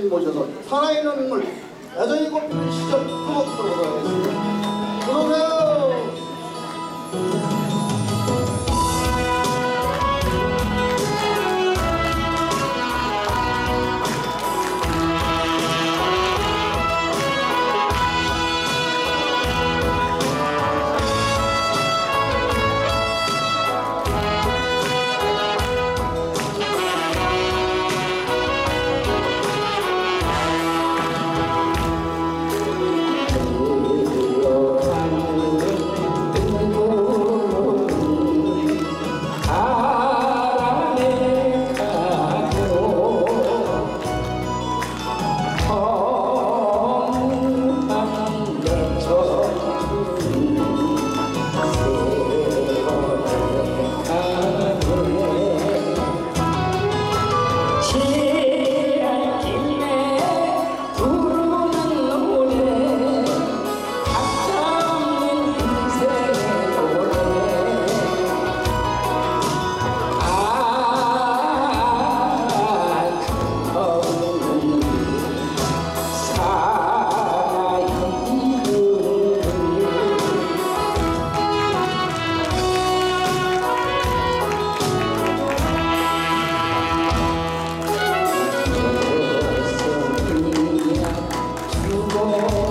모셔서 살아있는 인물 여전히 꽃피는 시절 들어보도록 하겠습니다. 어.